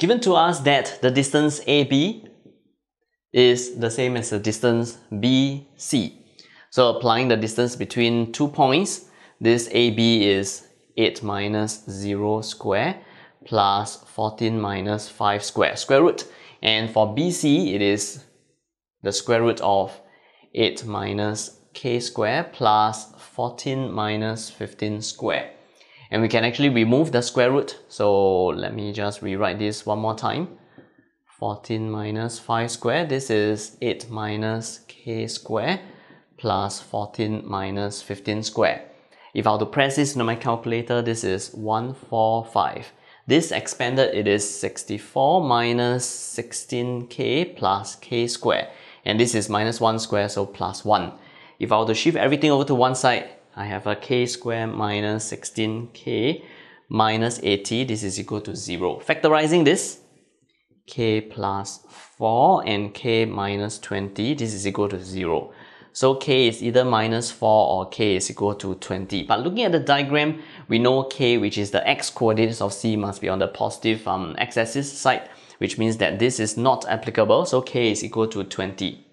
Given to us that the distance AB is the same as the distance BC. So applying the distance between two points, this AB is 8 minus 0 square plus 14 minus 5 square, square root. And for BC, it is the square root of 8 minus k square plus 14 minus 15 square. And we can actually remove the square root. So let me just rewrite this one more time. 14 minus 5 square, this is 8 minus k square plus 14 minus 15 square. If I were to press this into my calculator, this is 145. This expanded, it is 64 minus 16k plus k square. And this is minus 1 square, so plus 1. If I were to shift everything over to one side, I have a k square minus 16k minus 80. This is equal to 0. Factorizing this, k plus 4 and k minus 20, this is equal to 0. So k is either minus 4 or k is equal to 20. But looking at the diagram, we know k, which is the x-coordinates of c, must be on the positive um, x-axis side, which means that this is not applicable, so k is equal to 20.